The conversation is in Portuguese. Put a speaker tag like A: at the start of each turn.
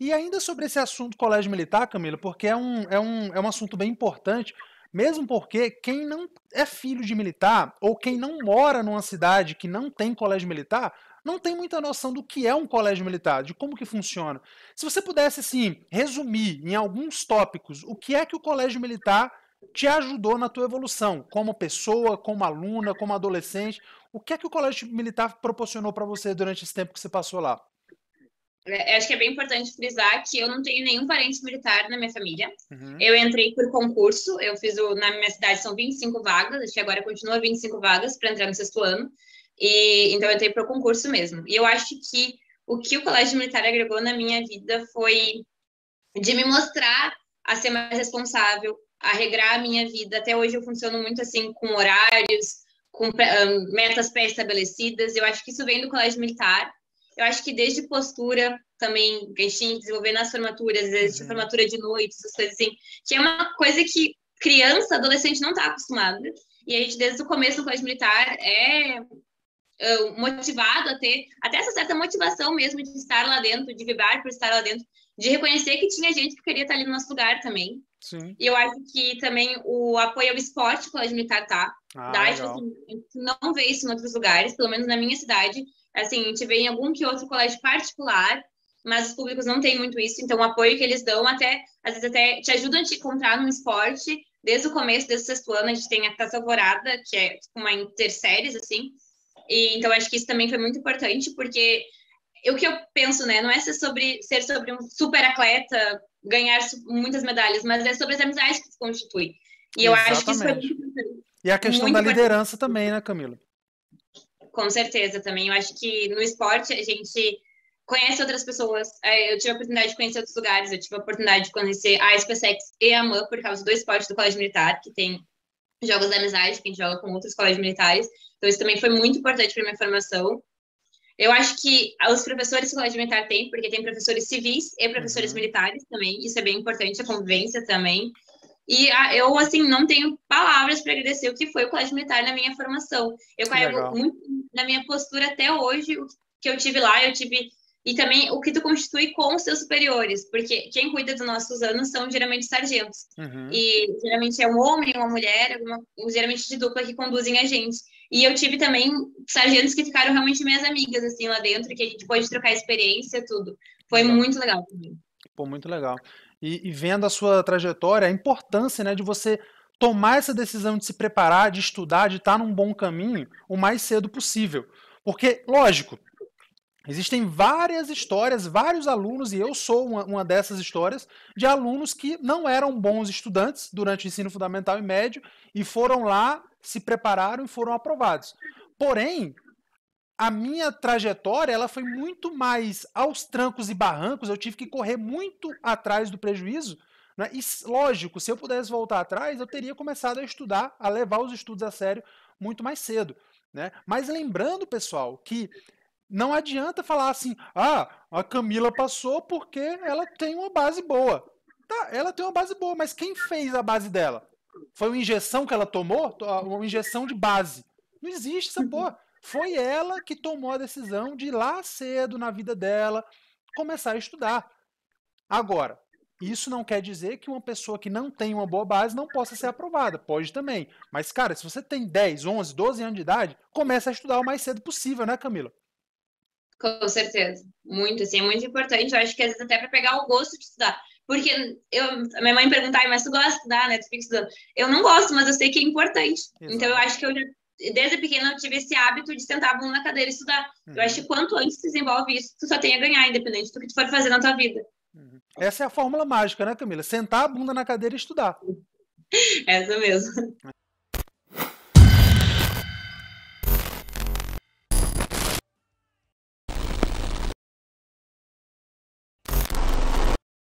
A: E ainda sobre esse assunto colégio militar, Camila, porque é um, é um, é um assunto bem importante, mesmo porque quem não é filho de militar, ou quem não mora numa cidade que não tem colégio militar, não tem muita noção do que é um colégio militar, de como que funciona. Se você pudesse, assim, resumir em alguns tópicos o que é que o colégio militar te ajudou na tua evolução, como pessoa, como aluna, como adolescente, o que é que o colégio militar proporcionou para você durante esse tempo que você passou lá?
B: É, acho que é bem importante frisar que eu não tenho nenhum parente militar na minha família. Uhum. Eu entrei por concurso, eu fiz o, na minha cidade são 25 vagas, acho que agora continua 25 vagas para entrar no sexto ano. E então eu entrei por concurso mesmo. E eu acho que o que o colégio militar agregou na minha vida foi de me mostrar a ser mais responsável, a regrar a minha vida. Até hoje eu funciono muito assim com horários, com um, metas pré-estabelecidas. Eu acho que isso vem do colégio militar eu acho que desde postura também, que a gente tinha que desenvolver nas formaturas, às vezes uhum. formatura de noite, essas coisas assim, que é uma coisa que criança, adolescente não está acostumada. E a gente, desde o começo do colégio militar, é uh, motivado a ter até essa certa motivação mesmo de estar lá dentro, de vibrar por estar lá dentro, de reconhecer que tinha gente que queria estar ali no nosso lugar também. Sim. E eu acho que também o apoio ao esporte que o colégio militar tá. Ah, dá, tipo assim, não vê isso em outros lugares, pelo menos na minha cidade. Assim, a gente vê em algum que outro colégio particular, mas os públicos não têm muito isso, então o apoio que eles dão até, às vezes até te ajuda a te encontrar num esporte, desde o começo, desde o sexto ano, a gente tem a Taça Alvorada, que é tipo uma interséries, assim, e, então acho que isso também foi muito importante, porque o que eu penso, né, não é ser sobre, ser sobre um super atleta, ganhar muitas medalhas, mas é sobre as amizades que se constitui. E eu Exatamente. acho que isso foi muito.
A: E a questão da liderança também, né, Camila?
B: com certeza também. Eu acho que no esporte a gente conhece outras pessoas. É, eu tive a oportunidade de conhecer outros lugares, eu tive a oportunidade de conhecer a SpaceX e a MAN por causa do esporte do Colégio Militar, que tem jogos da amizade, que a gente joga com outros colégios militares. Então, isso também foi muito importante para minha formação. Eu acho que os professores que o colégio militar tem, porque tem professores civis e professores uhum. militares também, isso é bem importante, a convivência também. E ah, eu, assim, não tenho palavras para agradecer o que foi o colégio militar na minha formação. Eu carrego muito na minha postura até hoje, o que eu tive lá, eu tive. E também o que tu constitui com os seus superiores, porque quem cuida dos nossos anos são geralmente sargentos. Uhum. E geralmente é um homem, uma mulher, alguma, geralmente de dupla que conduzem a gente. E eu tive também sargentos que ficaram realmente minhas amigas, assim, lá dentro, que a gente pôde trocar experiência, tudo. Foi legal. muito legal.
A: Pô, muito legal e, e vendo a sua trajetória, a importância né, de você tomar essa decisão de se preparar, de estudar, de estar num bom caminho o mais cedo possível. Porque, lógico, existem várias histórias, vários alunos, e eu sou uma, uma, dessas histórias, de alunos que não eram bons estudantes durante o ensino fundamental e médio e foram lá, se prepararam e foram aprovados. Porém, a minha trajetória ela foi muito mais aos trancos e barrancos, eu tive que correr muito atrás do prejuízo. Né? E, lógico, se eu pudesse voltar atrás, eu teria começado a estudar, a levar os estudos a sério muito mais cedo. Né? Mas lembrando, pessoal, que não adianta falar assim, ah, a Camila passou porque ela tem uma base boa. Tá, ela tem uma base boa, mas quem fez a base dela? Foi uma injeção que ela tomou? Uma injeção de base. Não existe essa porra. Foi ela que tomou a decisão de ir lá cedo na vida dela começar a estudar. Agora, isso não quer dizer que uma pessoa que não tem uma boa base não possa ser aprovada. Pode também. Mas, cara, se você tem 10, 11, 12 anos de idade, comece a estudar o mais cedo possível, né, Camila?
B: Com certeza. Muito, assim, é muito importante. Eu acho que às vezes até para pegar o gosto de estudar. Porque eu, a minha mãe perguntava, mas tu gosta de estudar, né? Tu fica estudando. Eu não gosto, mas eu sei que é importante. Exato. Então eu acho que eu já desde pequena eu tive esse hábito de sentar a bunda na cadeira e estudar. Uhum. Eu acho que quanto antes tu desenvolve isso, tu só tem a ganhar, independente do que tu for fazer na tua vida.
A: Uhum. Essa é a fórmula mágica, né, Camila? Sentar a bunda na cadeira e estudar.
B: Essa mesmo.